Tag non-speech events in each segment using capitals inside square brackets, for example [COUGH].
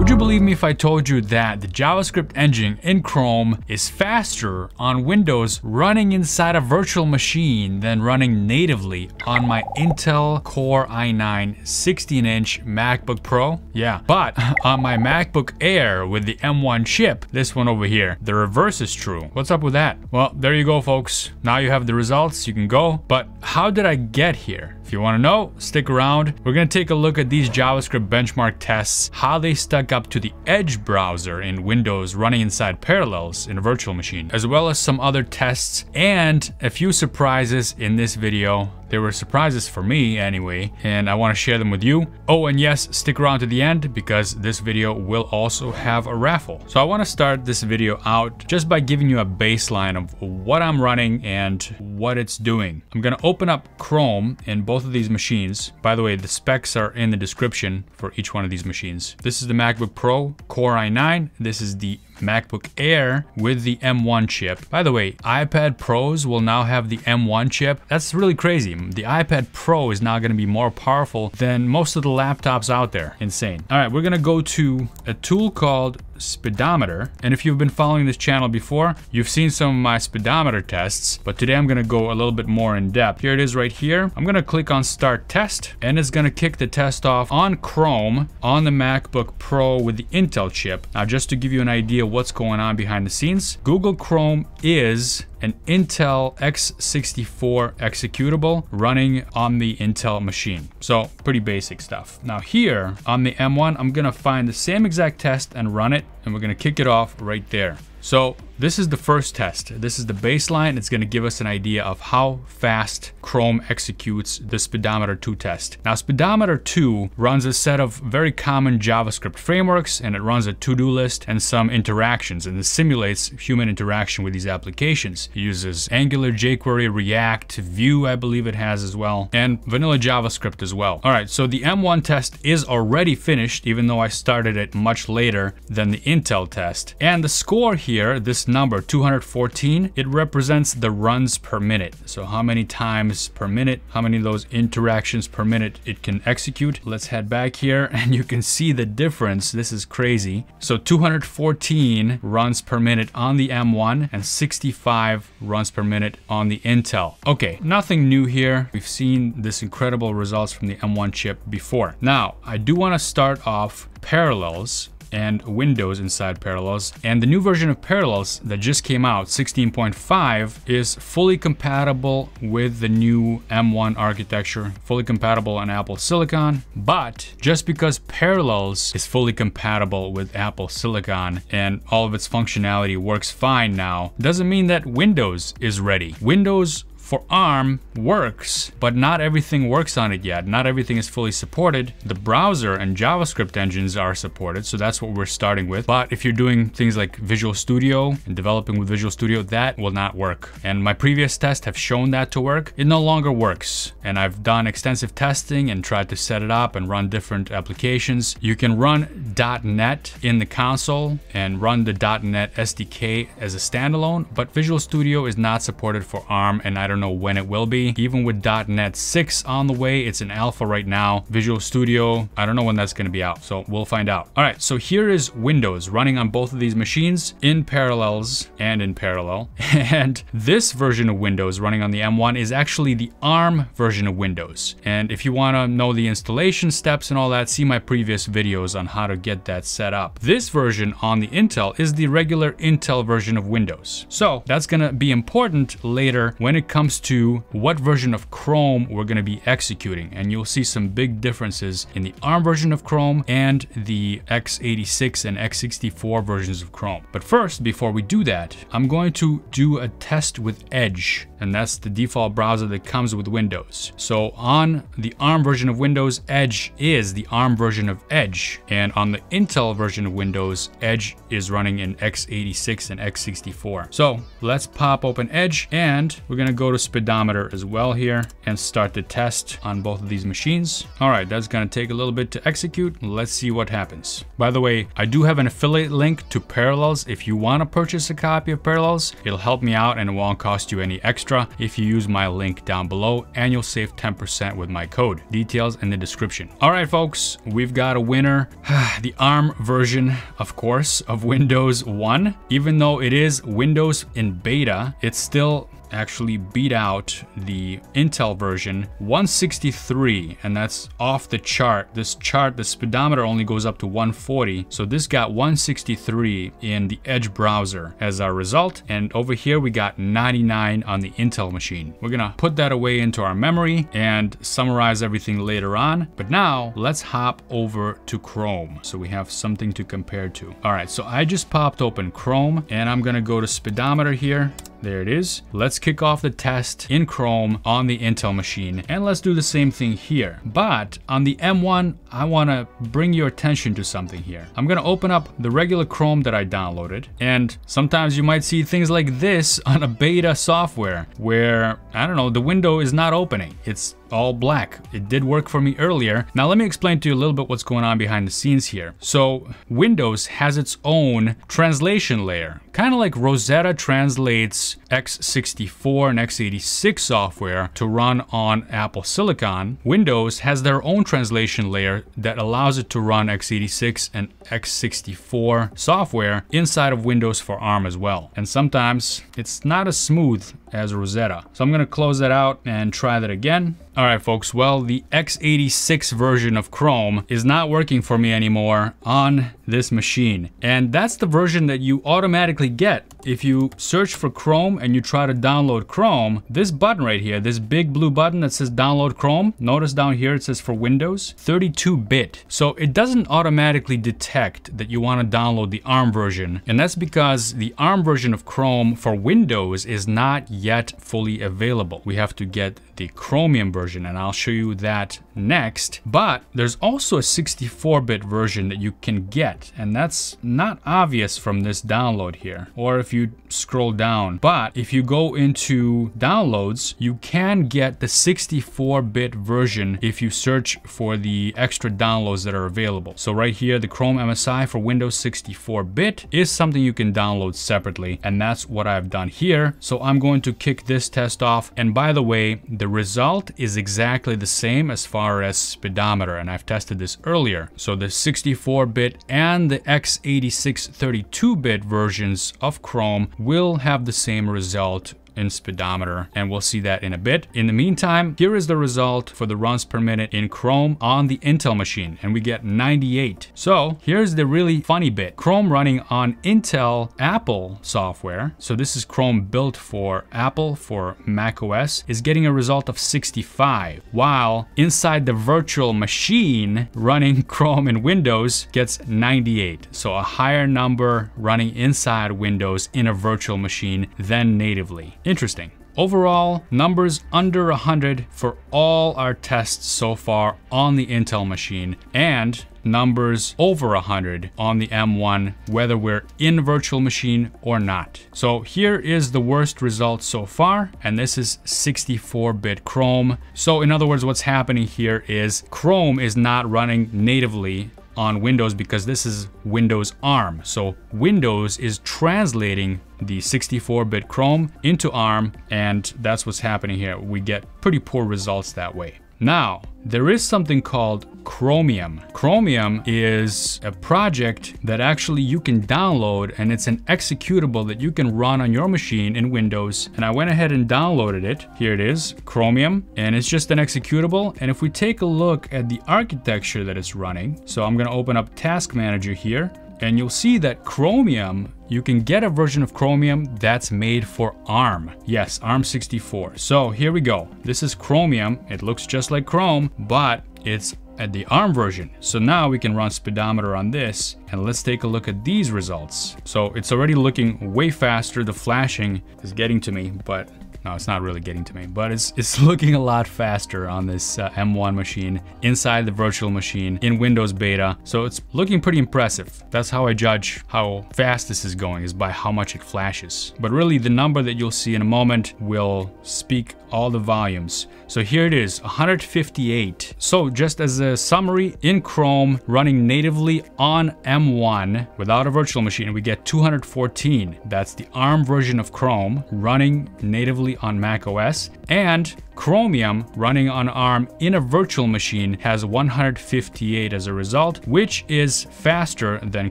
Would you believe me if I told you that the JavaScript engine in Chrome is faster on Windows running inside a virtual machine than running natively on my Intel Core i9 16-inch MacBook Pro? Yeah, but [LAUGHS] on my MacBook Air with the M1 chip, this one over here, the reverse is true. What's up with that? Well, there you go, folks. Now you have the results, you can go. But how did I get here? If you want to know, stick around. We're to take a look at these JavaScript benchmark tests, how they stack up to the Edge browser in Windows running inside Parallels in a virtual machine, as well as some other tests and a few surprises in this video they were surprises for me anyway, and I want to share them with you. Oh, and yes, stick around to the end because this video will also have a raffle. So I want to start this video out just by giving you a baseline of what I'm running and what it's doing. I'm going to open up Chrome in both of these machines. By the way, the specs are in the description for each one of these machines. This is the MacBook Pro Core i9. This is the MacBook Air with the M1 chip. By the way, iPad Pros will now have the M1 chip. That's really crazy. The iPad Pro is now gonna be more powerful than most of the laptops out there. Insane. All right, we're gonna go to a tool called speedometer. And if you've been following this channel before, you've seen some of my speedometer tests, but today I'm gonna go a little bit more in depth. Here it is right here. I'm gonna click on start test and it's gonna kick the test off on Chrome on the MacBook Pro with the Intel chip. Now just to give you an idea what's going on behind the scenes, Google Chrome is an Intel x64 executable running on the Intel machine. So pretty basic stuff. Now here on the M1, I'm gonna find the same exact test and run it, and we're gonna kick it off right there. So this is the first test. This is the baseline. It's going to give us an idea of how fast Chrome executes the Speedometer 2 test. Now Speedometer 2 runs a set of very common JavaScript frameworks and it runs a to-do list and some interactions and it simulates human interaction with these applications. It uses Angular, jQuery, React, Vue I believe it has as well, and vanilla JavaScript as well. All right, so the M1 test is already finished even though I started it much later than the Intel test. And the score here, this number 214, it represents the runs per minute. So how many times per minute, how many of those interactions per minute it can execute. Let's head back here [LAUGHS] and you can see the difference. This is crazy. So 214 runs per minute on the M1 and 65 runs per minute on the Intel. Okay, nothing new here. We've seen this incredible results from the M1 chip before. Now, I do want to start off parallels and Windows inside Parallels. And the new version of Parallels that just came out, 16.5, is fully compatible with the new M1 architecture, fully compatible on Apple Silicon. But just because Parallels is fully compatible with Apple Silicon and all of its functionality works fine now, doesn't mean that Windows is ready. Windows for ARM works, but not everything works on it yet. Not everything is fully supported. The browser and JavaScript engines are supported, so that's what we're starting with. But if you're doing things like Visual Studio and developing with Visual Studio, that will not work. And my previous tests have shown that to work. It no longer works. And I've done extensive testing and tried to set it up and run different applications. You can run .NET in the console and run the .NET SDK as a standalone, but Visual Studio is not supported for ARM and I don't don't know when it will be. Even with .NET 6 on the way, it's in alpha right now. Visual Studio, I don't know when that's gonna be out, so we'll find out. All right, so here is Windows running on both of these machines in parallels and in parallel. [LAUGHS] And this version of Windows running on the M1 is actually the ARM version of Windows. And if you wanna know the installation steps and all that, see my previous videos on how to get that set up. This version on the Intel is the regular Intel version of Windows. So that's gonna be important later when it comes comes to what version of Chrome we're going to be executing. And you'll see some big differences in the ARM version of Chrome and the x86 and x64 versions of Chrome. But first, before we do that, I'm going to do a test with Edge and that's the default browser that comes with Windows. So on the ARM version of Windows, Edge is the ARM version of Edge. And on the Intel version of Windows, Edge is running in x86 and x64. So let's pop open Edge and we're gonna go to speedometer as well here and start the test on both of these machines. All right, that's gonna take a little bit to execute. Let's see what happens. By the way, I do have an affiliate link to Parallels. If you wanna purchase a copy of Parallels, it'll help me out and it won't cost you any extra if you use my link down below and you'll save 10% with my code. Details in the description. All right, folks, we've got a winner. [SIGHS] the ARM version, of course, of Windows 1. Even though it is Windows in beta, it's still actually beat out the Intel version 163 and that's off the chart. This chart, the speedometer only goes up to 140. So this got 163 in the Edge browser as our result. And over here we got 99 on the Intel machine. We're gonna put that away into our memory and summarize everything later on. But now let's hop over to Chrome. So we have something to compare to. All right, so I just popped open Chrome and I'm gonna go to speedometer here there it is. Let's kick off the test in Chrome on the Intel machine and let's do the same thing here. But on the M1, I wanna bring your attention to something here. I'm gonna open up the regular Chrome that I downloaded and sometimes you might see things like this [LAUGHS] on a beta software where, I don't know, the window is not opening. It's all black. It did work for me earlier. Now let me explain to you a little bit what's going on behind the scenes here. So Windows has its own translation layer, kind of like Rosetta translates x64 and x86 software to run on Apple Silicon. Windows has their own translation layer that allows it to run x86 and x64 software inside of Windows for ARM as well. And sometimes it's not as smooth as Rosetta. So I'm gonna close that out and try that again. All right, folks, well, the x86 version of Chrome is not working for me anymore on this machine. And that's the version that you automatically get. If you search for Chrome and you try to download Chrome, this button right here, this big blue button that says download Chrome, notice down here it says for Windows, 32-bit. So it doesn't automatically detect that you wanna download the ARM version. And that's because the ARM version of Chrome for Windows is not yet fully available. We have to get the Chromium version and I'll show you that next. But there's also a 64-bit version that you can get and that's not obvious from this download here or if you scroll down. But if you go into downloads, you can get the 64-bit version if you search for the extra downloads that are available. So right here, the Chrome MSI for Windows 64-bit is something you can download separately and that's what I've done here. So I'm going to kick this test off and by the way, the result is exactly the same as far as speedometer, and I've tested this earlier. So the 64-bit and the x86 32-bit versions of Chrome will have the same result in speedometer and we'll see that in a bit. In the meantime, here is the result for the runs per minute in Chrome on the Intel machine and we get 98. So here's the really funny bit. Chrome running on Intel Apple software, so this is Chrome built for Apple for Mac OS, is getting a result of 65, while inside the virtual machine running [LAUGHS] Chrome in Windows gets 98. So a higher number running inside Windows in a virtual machine than natively. Interesting. Overall, numbers under 100 for all our tests so far on the Intel machine and numbers over 100 on the M1, whether we're in virtual machine or not. So here is the worst result so far, and this is 64-bit Chrome. So in other words, what's happening here is Chrome is not running natively on Windows because this is Windows ARM. So Windows is translating the 64-bit Chrome into ARM and that's what's happening here. We get pretty poor results that way. Now, there is something called Chromium. Chromium is a project that actually you can download and it's an executable that you can run on your machine in Windows. And I went ahead and downloaded it. Here it is, Chromium, and it's just an executable. And if we take a look at the architecture that it's running, so I'm gonna open up Task Manager here, and you'll see that Chromium, you can get a version of Chromium that's made for ARM. Yes, ARM64. So here we go. This is Chromium. It looks just like Chrome, but it's at the ARM version. So now we can run speedometer on this and let's take a look at these results. So it's already looking way faster. The flashing is getting to me, but No, it's not really getting to me, but it's, it's [LAUGHS] looking a lot faster on this uh, M1 machine inside the virtual machine in Windows beta. So it's looking pretty impressive. That's how I judge how fast this is going is by how much it flashes. But really the number that you'll see in a moment will speak all the volumes. So here it is, 158. So just as a summary, in Chrome, running natively on M1 without a virtual machine, we get 214. That's the ARM version of Chrome running natively on Mac OS. And Chromium running on ARM in a virtual machine has 158 as a result, which is faster than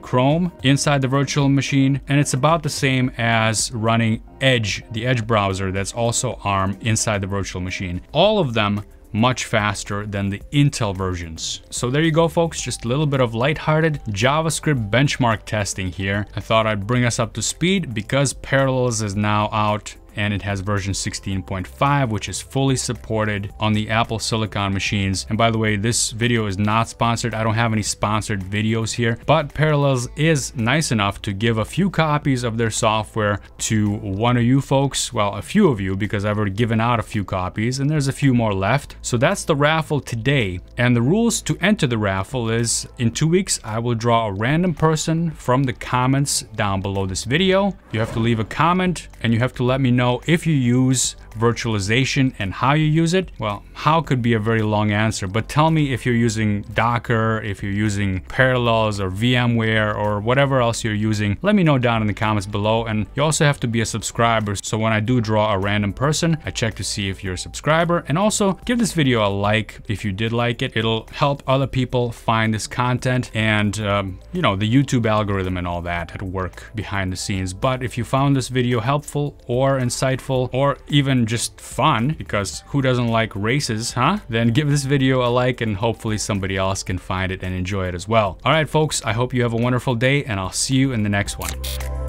Chrome inside the virtual machine, and it's about the same as running Edge, the Edge browser that's also ARM inside the virtual machine. All of them much faster than the Intel versions. So there you go folks, just a little bit of lighthearted JavaScript benchmark testing here. I thought I'd bring us up to speed because Parallels is now out and it has version 16.5 which is fully supported on the Apple Silicon machines. And by the way, this video is not sponsored. I don't have any sponsored videos here, but Parallels is nice enough to give a few copies of their software to one of you folks, well, a few of you because I've already given out a few copies and there's a few more left. So that's the raffle today. And the rules to enter the raffle is in two weeks, I will draw a random person from the comments down below this video. You have to leave a comment and you have to let me know know if you use virtualization and how you use it? Well, how could be a very long answer, but tell me if you're using Docker, if you're using Parallels or VMware or whatever else you're using. Let me know down in the comments below. And you also have to be a subscriber. So when I do draw a random person, I check to see if you're a subscriber and also give this video a like if you did like it. It'll help other people find this content and, um, you know, the YouTube algorithm and all that at work behind the scenes. But if you found this video helpful or insightful or even just fun, because who doesn't like races, huh? Then give this video a like and hopefully somebody else can find it and enjoy it as well. All right, folks, I hope you have a wonderful day and I'll see you in the next one.